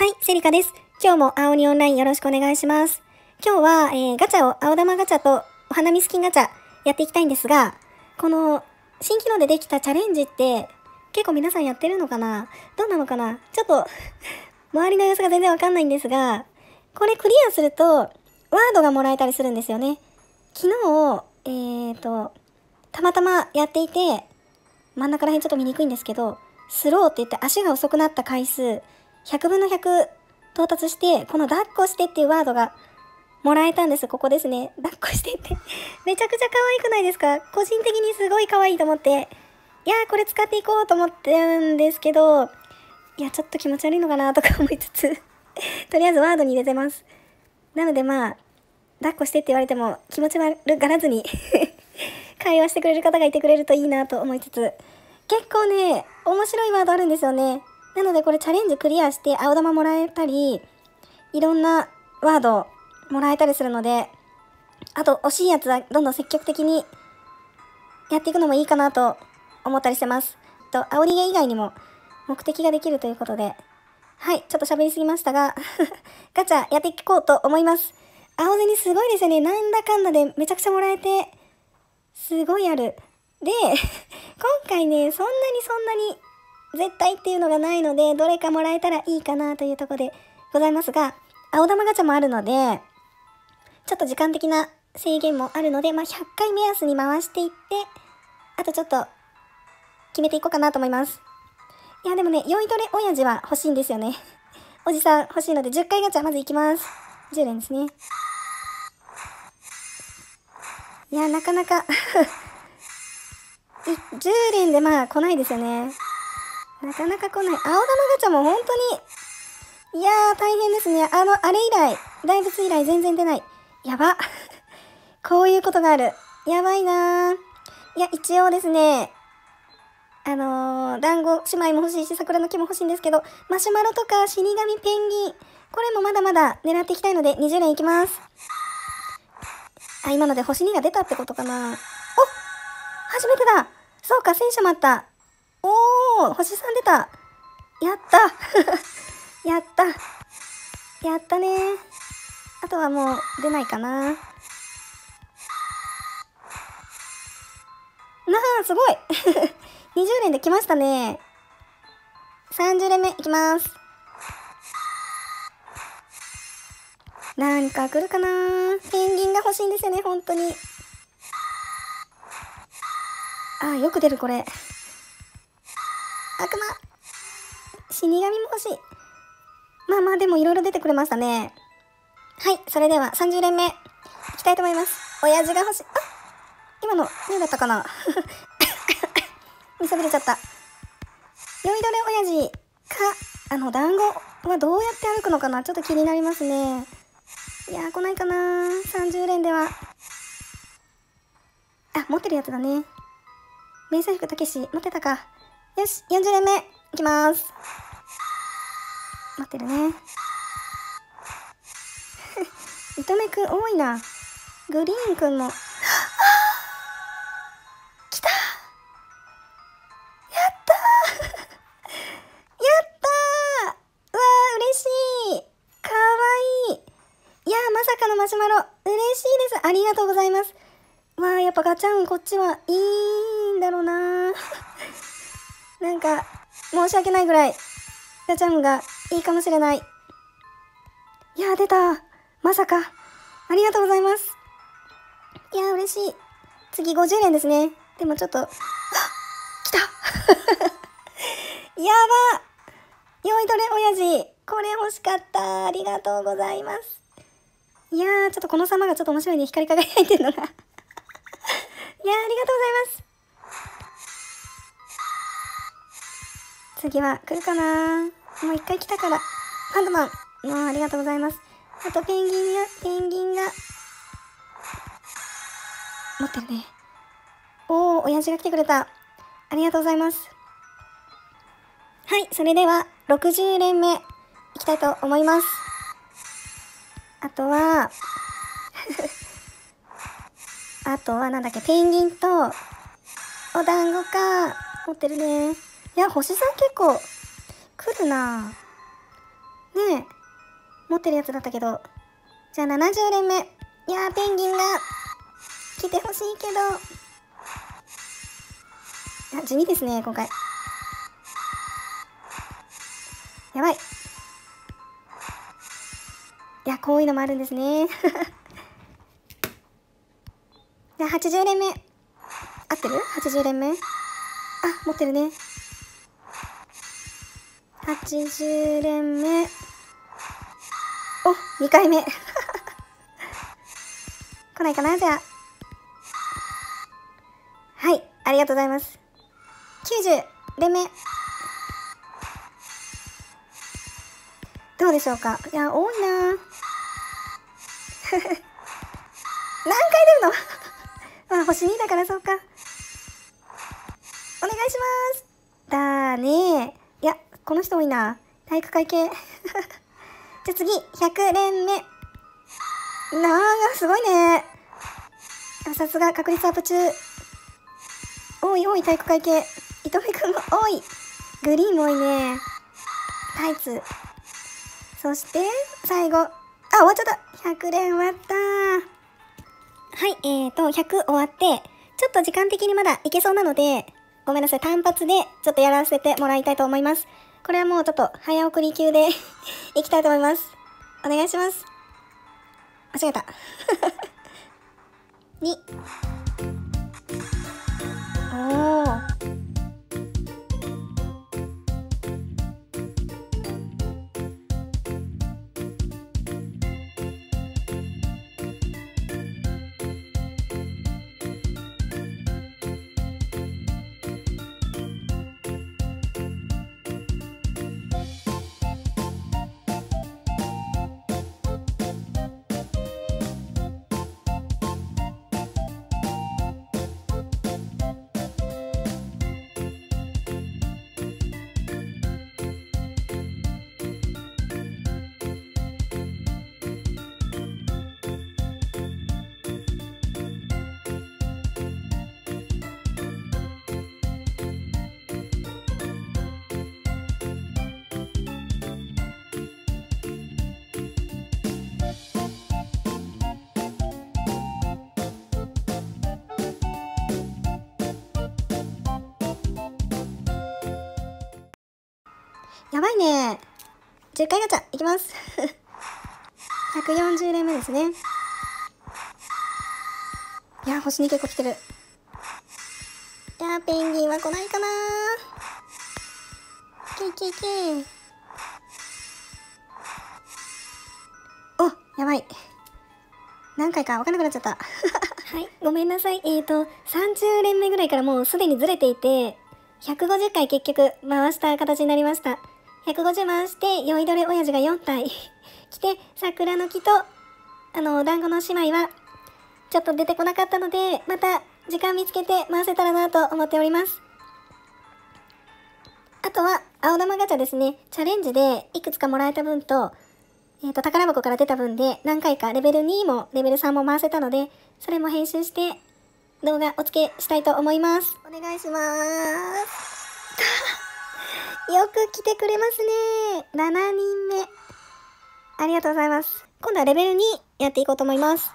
はい、セリカです。今日も青鬼オンラインよろしくお願いします。今日は、えーガチャを、青玉ガチャとお花見スキンガチャやっていきたいんですが、この新機能でできたチャレンジって結構皆さんやってるのかな？どうなのかな？ちょっと 周りの様子が全然わかんないんですが、これクリアするとワードがもらえたりするんですよね。昨日、えーと、たまたまやっていて、真ん中ら辺ちょっと見にくいんですけど、スローって言って足が遅くなった回数、100分の100到達して、この抱っこしてっていうワードがもらえたんです。ここですね。抱っこしてって。めちゃくちゃ可愛くないですか？個人的にすごい可愛いと思って。いやー、これ使っていこうと思ってるんですけど、いや、ちょっと気持ち悪いのかなとか思いつつ、とりあえずワードに入れてます。なのでまあ、抱っこしてって言われても気持ち悪がらずに 会話してくれる方がいてくれるといいなと思いつつ、結構ね、面白いワードあるんですよね。なのでこれチャレンジクリアして青玉もらえたり、いろんなワードもらえたりするので、あと惜しいやつはどんどん積極的にやっていくのもいいかなと思ったりしてます。と、煽り毛以外にも目的ができるということで、はい、ちょっと喋りすぎましたが、ガチャやっていこうと思います。青銭すごいですよね。なんだかんだでめちゃくちゃもらえて、すごいある。で、今回ね、そんなにそんなに絶対っていうのがないので、どれかもらえたらいいかなというところでございますが、青玉ガチャもあるので、ちょっと時間的な制限もあるので、まあ、100回目安に回していって、あとちょっと決めていこうかなと思います。いや、でもね、酔いどれ親父は欲しいんですよね。おじさん欲しいので、10回ガチャまず行きます。10連ですね。いや、なかなか 10連でまあ来ないですよね。なかなか来ない。青玉ガチャも本当に、いやー大変ですね。あの、あれ以来、大仏以来全然出ない。やば。こういうことがある。やばいなー。いや、一応ですね、あのー、団子姉妹も欲しいし、桜の木も欲しいんですけど、マシュマロとか死神ペンギン、これもまだまだ狙っていきたいので、20連いきます。あ、今ので星2が出たってことかな。お初めてだそうか、戦車もあった。おー、星3出た。やった やったやったねあとはもう出ないかな。なあ、すごい !20 連で来ましたね。30連目いきます。なんか来るかなペンギンが欲しいんですよね、本当に。あー、よく出る、これ。悪魔死神も欲しい。まあまあ、でもいろいろ出てくれましたね。はい、それでは30連目、いきたいと思います。親父が欲しい。あ今の、何だったかな 見そびれちゃった。酔いどれ親父か、あの、団子はどうやって歩くのかなちょっと気になりますね。いや、来ないかな ?30 連では。あ、持ってるやつだね。迷彩服たけし、持ってたか。よし、40連目、いきます。持ってるね。糸目くん多いな。グリーンくんも。あ 来た。やった やったわー嬉しい。かわいい。いやまさかのマシュマロ。嬉しいです。ありがとうございます。わーやっぱガチャンこっちは。いいんだろうななんか申し訳ないぐらいガチャンがいいかもしれない。いや出た。まさか。ありがとうございます。いや嬉しい。次50連ですね。でもちょっと来た。やば。酔いどれ親父。これ欲しかった。ありがとうございます。いやーちょっとこの様がちょっと面白いね。光り輝いてるのが。いやーありがとうございます。次は来るかな？もう一回来たから。ファントマンもうありがとうございます。あとペンギンがペンギンが。持ってるね。おー親父が来てくれた。ありがとうございます。はい、それでは60連目いきたいと思います。あとは、あとはなんだっけ、ペンギンとお団子か。持ってるね。いや、星さん結構来るな。ねえ。持ってるやつだったけど。じゃあ70連目。いやー、ペンギンが来てほしいけど。あ、地味ですね、今回。やばい。いや、こういうのもあるんですね。じゃあ80連目。合ってる ?80 連目？あ、持ってるね。80連目。お、2回目。来ないかなじゃあ。はい、ありがとうございます。90連目。どうでしょうか？いや、多いな 何回出るの？まあ、星2だからそうか。お願いしますだね、この人多いな。体育会系。じゃ次、100連目。なあ、すごいね。さすが確率アップ中。多い多い体育会系。糸目くんも多い。グリーンも多いね。タイツ。そして、最後。あ、終わっちゃった。100連終わった。はい、えーと、100終わって、ちょっと時間的にまだいけそうなので、ごめんなさい、単発でちょっとやらせてもらいたいと思います。これはもうちょっと早送り級で いきたいと思います。お願いします。間違えた。2。おー。やばいね。10回ガチャ、いきます。140連目ですね。いや、星に結構来てる。いや、ペンギンは来ないかなけいけいけお、やばい。何回か分かんなくなっちゃった。はい、ごめんなさい。えっ、ー、と、30連目ぐらいからもうすでにずれていて、150回結局回した形になりました。150万して、酔いどれ親父が4体 来て、桜の木と、あの、お団子の姉妹は、ちょっと出てこなかったので、また、時間見つけて回せたらなと思っております。あとは、青玉ガチャですね。チャレンジでいくつかもらえた分と、えっ、ー、と、宝箱から出た分で何回かレベル2もレベル3も回せたので、それも編集して動画お付けしたいと思います。お願いします。よく来てくれますね。7人目。ありがとうございます。今度はレベル2やっていこうと思います。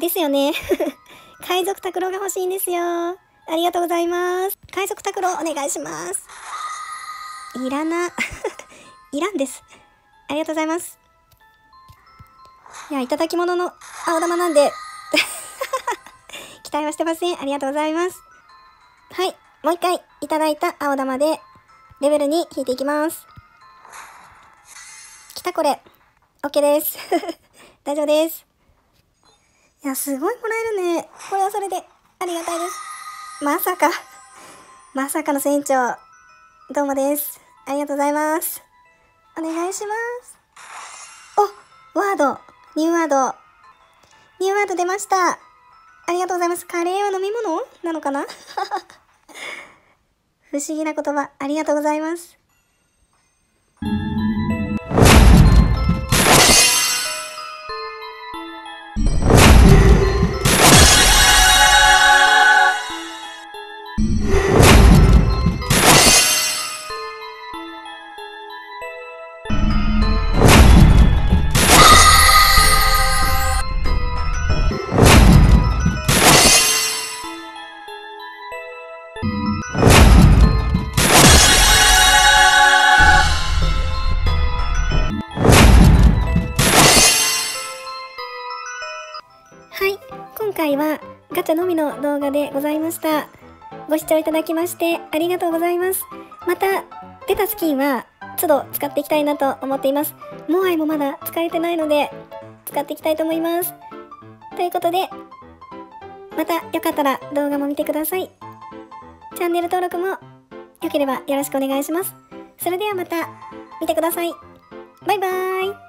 ですよね。海賊拓郎が欲しいんですよ。ありがとうございます。海賊拓郎お願いします。いらな。いらんです。ありがとうございます。いや、いただき物の青玉なんで 期待はしてません。ありがとうございます。はい。もう一回いただいた青玉でレベルに引いていきます。来たこれ。OK です。大丈夫です。いや、すごいもらえるね。これはそれでありがたいです。まさか、まさかの船長。どうもです。ありがとうございます。お願いします。お、ワード、ニューワード。ニューワード出ました。ありがとうございます。カレーは飲み物なのかな？不思議な言葉、ありがとうございます。you ガチャのみの動画でございました。ご視聴いただきましてありがとうございます。また、出たスキンは都度使っていきたいなと思っています。モアイもまだ使えてないので、使っていきたいと思います。ということで、またよかったら動画も見てください。チャンネル登録もよければよろしくお願いします。それではまた見てください。バイバーイ。